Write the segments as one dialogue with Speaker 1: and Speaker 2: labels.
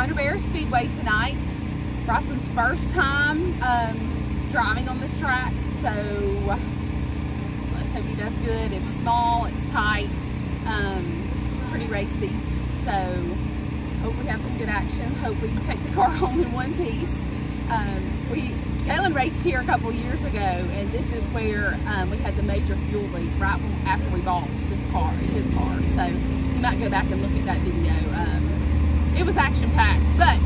Speaker 1: Winder Barrow Speedway tonight. Bryson's first time um, driving on this track, so let's hope he does good. It's small, it's tight, um, pretty racy. So hope we have some good action. Hope we take the car home in one piece. Um, we Galen raced here a couple years ago, and this is where um, we had the major fuel leak right after we bought this car, his car. So you might go back and look at that video. Um, it was action packed, but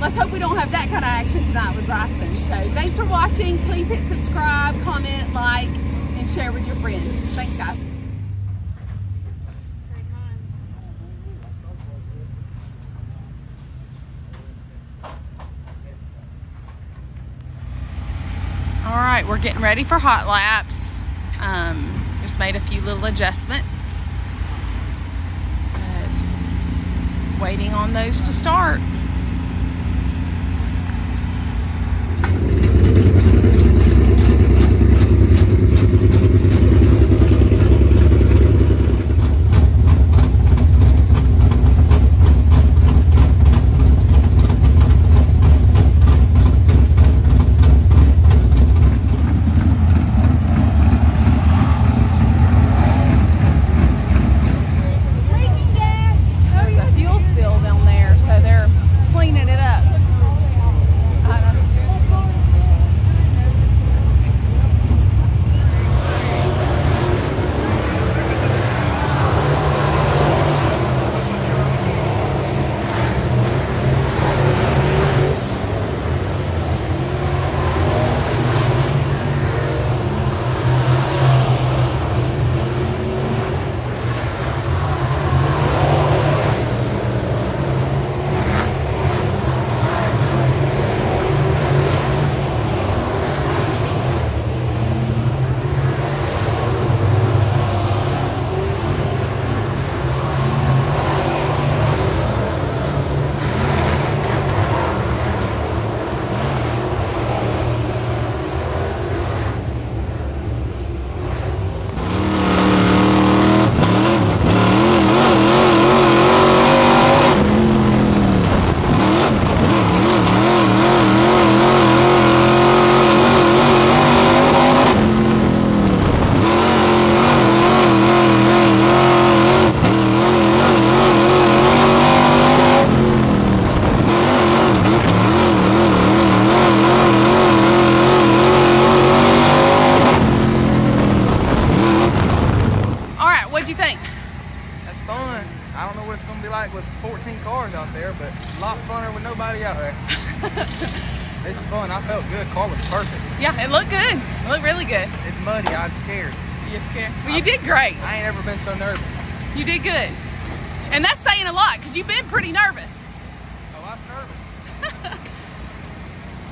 Speaker 1: let's hope we don't have that kind of action tonight with Bryson. So thanks for watching. Please hit subscribe, comment, like, and share with your friends. Thanks, guys. All right, we're getting ready for hot laps. Um, just made a few little adjustments. But waiting on those to start. Great.
Speaker 2: I ain't ever been so nervous.
Speaker 1: You did good. And that's saying a lot because you've been pretty nervous.
Speaker 2: Oh, I'm nervous.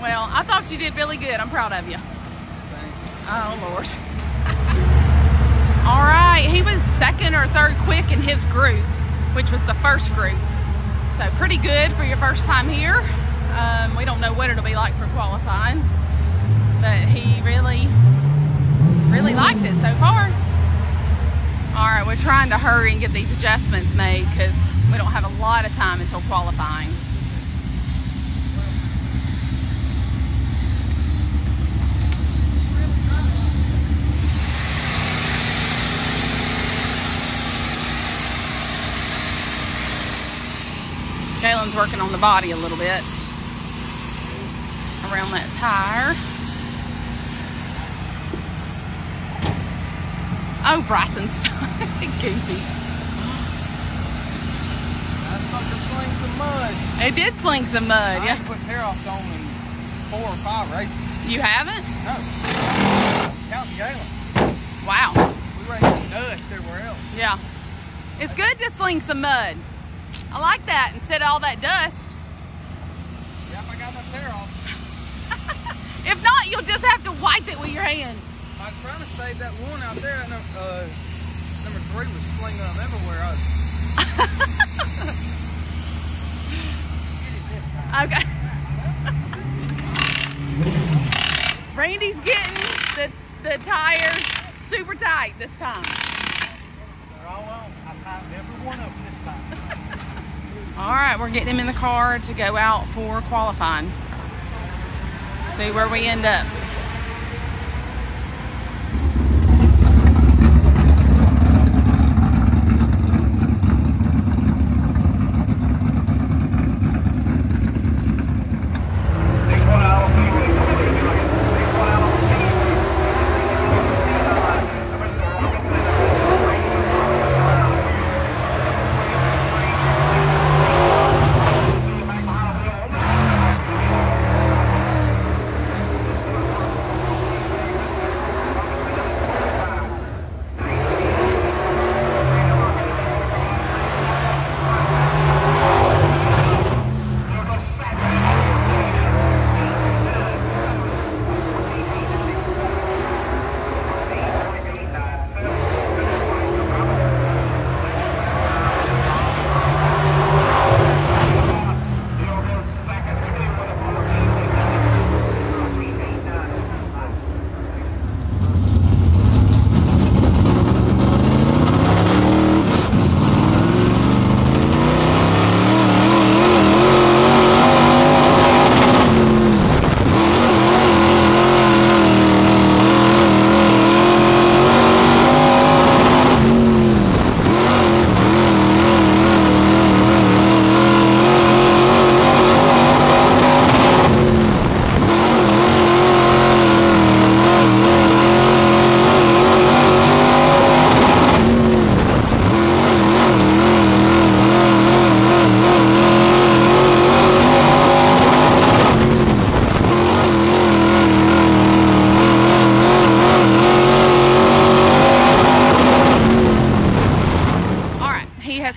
Speaker 1: Well, I thought you did really good. I'm proud of you.
Speaker 2: Thanks.
Speaker 1: Oh, Lord. All right. He was second or third quick in his group, which was the first group. So pretty good for your first time here. Um, we don't know what it'll be like for qualifying, but he really, really liked it so far. We're trying to hurry and get these adjustments made because we don't have a lot of time until qualifying. Galen's working on the body a little bit around that tire. Oh, Bryson's goofy.
Speaker 2: Sucker some mud.
Speaker 1: It did sling some mud,
Speaker 2: I
Speaker 1: yeah.
Speaker 2: put tear offs on in four or five races.
Speaker 1: You haven't?
Speaker 2: No. Counting Galen.
Speaker 1: Wow.
Speaker 2: We raced dust everywhere else.
Speaker 1: Yeah. It's good to sling some mud. I like that instead of all that dust.
Speaker 2: Yep, I got my tear off.
Speaker 1: If not, you'll just have to wipe it with your hand.
Speaker 2: I was trying to save that one out there. and, Uh, number three was flinging them everywhere. I was,
Speaker 1: Okay. Randy's getting the, the tires super tight this time.
Speaker 3: They're all on. I tightened every one of them this time.
Speaker 1: All right, we're getting him in the car to go out for qualifying. See where we end up.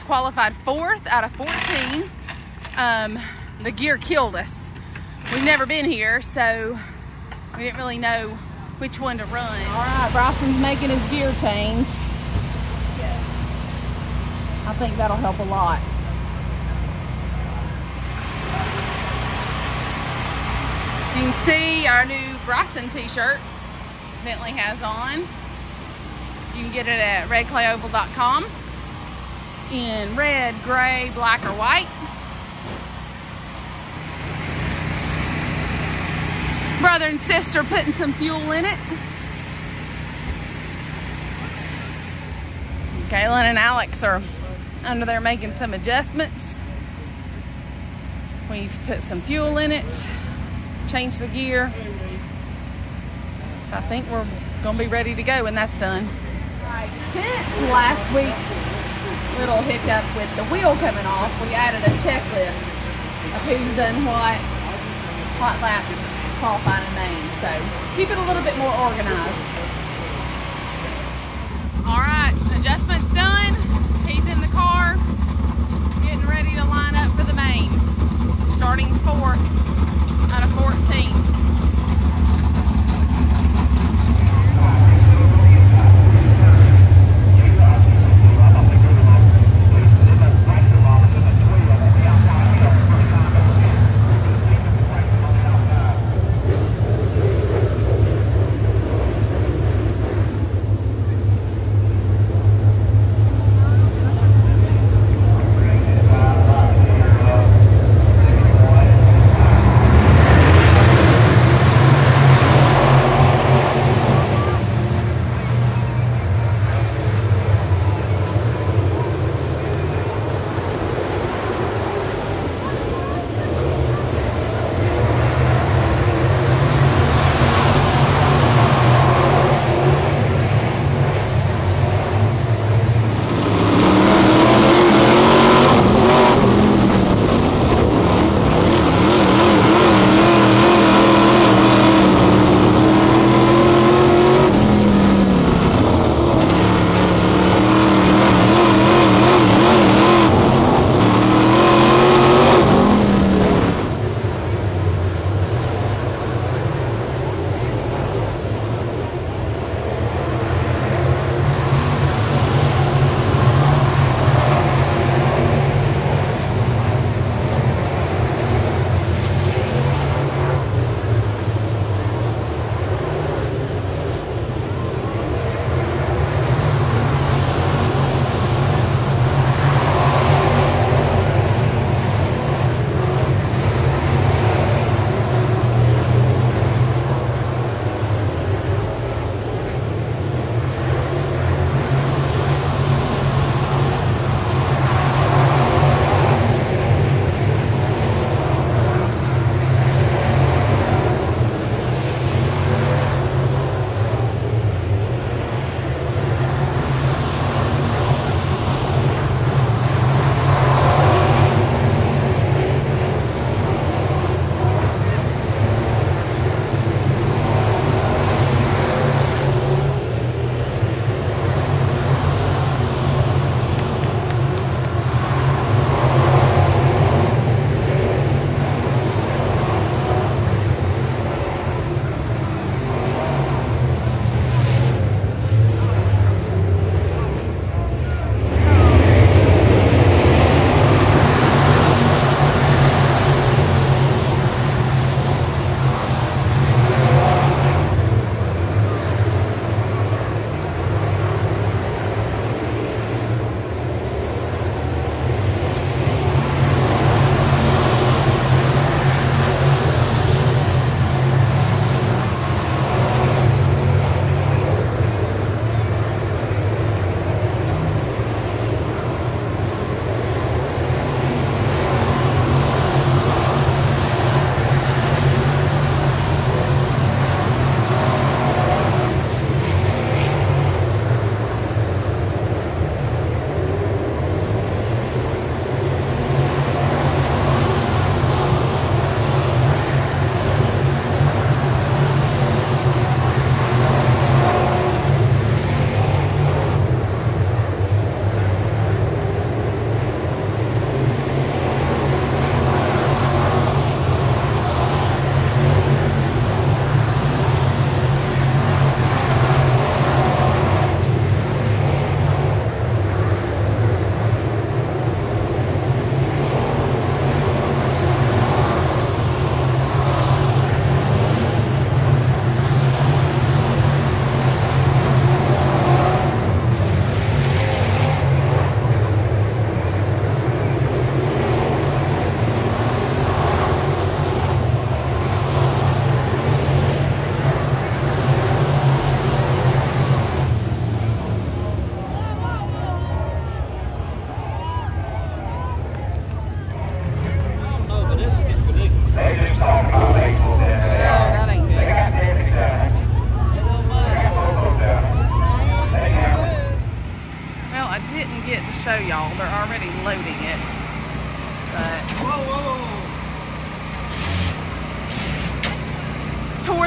Speaker 1: Qualified fourth out of 14. Um, the gear killed us. We've never been here, so we didn't really know which one to run. All right, Bryson's making his gear change. I think that'll help a lot. You can see our new Bryson t-shirt Bentley has on. You can get it at redclayoval.com in red, gray, black, or white. Brother and sister putting some fuel in it. Kaylin and Alex are under there making some adjustments. We've put some fuel in it, changed the gear. So I think we're gonna be ready to go when that's done. Right, since last week's little hiccup with the wheel coming off, we added a checklist of who's done what, hot laps, qualifying in main. So keep it a little bit more organized. All right, adjustments done. He's in the car, getting ready to line up for the main. Starting fourth out of 14.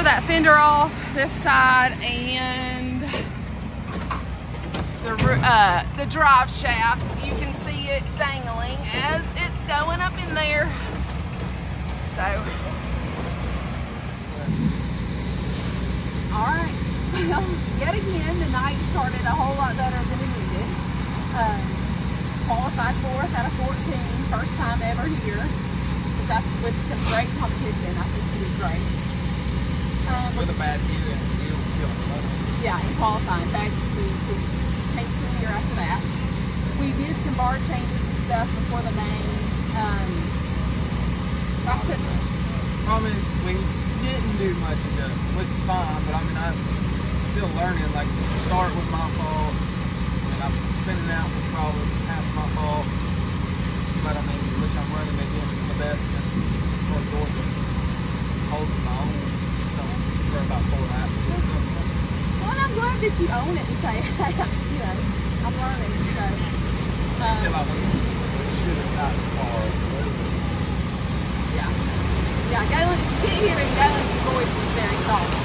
Speaker 1: Fender off this side and the uh, the drive shaft. You can see it dangling as it's going up in there. So, all right. Well, yet again, the night started a whole lot better than it ended. Um, qualified fourth out of 14, first time ever here. With some great competition, I think he did great. Um,
Speaker 2: With a bad year and you feeling
Speaker 1: yeah, in qualifying. Back changed the gear after that. We did some bar changes and stuff before the main. Um, I said,
Speaker 2: I mean, we didn't do much adjustment, which is fine, but I mean, I'm still learning. Like, start was my fault, and I'm spinning out was probably half my fault. But I mean, which I'm running again the best and for Georgia, holding my own so, about four laps.
Speaker 1: well, I'm glad that you own it and say, you know, I'm learning. So,
Speaker 2: Until
Speaker 1: um,
Speaker 2: I win.
Speaker 3: Should have got the
Speaker 1: yeah. Yeah, Galen, you can't hear him. Galen's voice is very soft.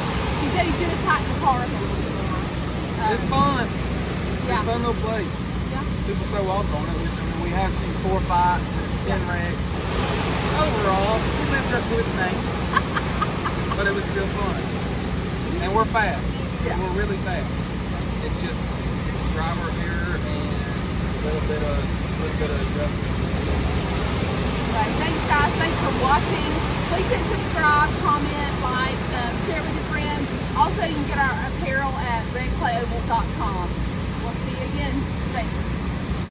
Speaker 1: He said he should have tightened the car up a little bit more. Um,
Speaker 2: It's fun. It's
Speaker 1: Yeah.
Speaker 2: a fun little place.
Speaker 1: Yeah.
Speaker 2: People throw off on it. I mean, we have seen four fights and ten wrecks. Overall, we lived up to its name. but it was still fun. And we're fast.
Speaker 1: Yeah.
Speaker 2: We're really fast. It's just driver error and a little bit of a little bit of adjustment.
Speaker 1: Right. Thanks, guys. Thanks for watching. Please hit subscribe, comment, like, um, share with your friends. Also, you can get our apparel at redclayoval.com. We'll see you again. Thanks.